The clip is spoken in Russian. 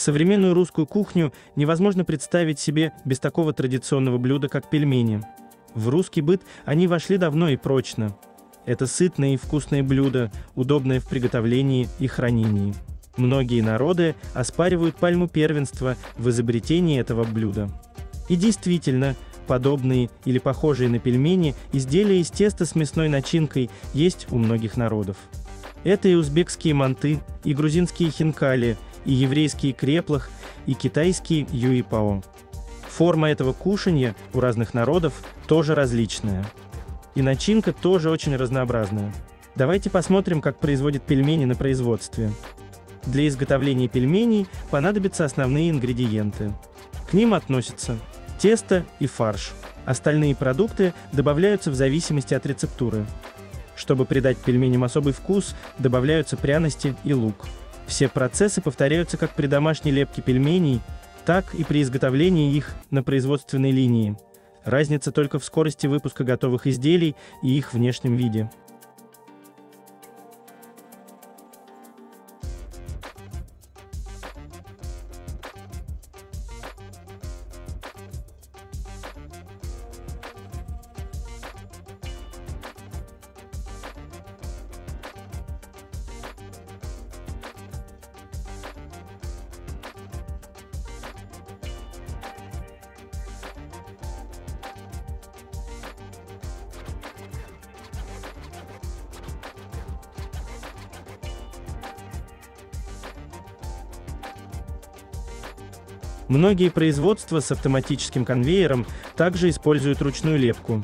Современную русскую кухню невозможно представить себе без такого традиционного блюда, как пельмени. В русский быт они вошли давно и прочно. Это сытное и вкусное блюдо, удобное в приготовлении и хранении. Многие народы оспаривают пальму первенства в изобретении этого блюда. И действительно, подобные или похожие на пельмени изделия из теста с мясной начинкой есть у многих народов. Это и узбекские манты, и грузинские хинкали, и еврейские креплах, и китайские юипао. Форма этого кушанья у разных народов тоже различная. И начинка тоже очень разнообразная. Давайте посмотрим, как производят пельмени на производстве. Для изготовления пельменей понадобятся основные ингредиенты. К ним относятся тесто и фарш. Остальные продукты добавляются в зависимости от рецептуры. Чтобы придать пельменям особый вкус, добавляются пряности и лук. Все процессы повторяются как при домашней лепке пельменей, так и при изготовлении их на производственной линии. Разница только в скорости выпуска готовых изделий и их внешнем виде. Многие производства с автоматическим конвейером также используют ручную лепку.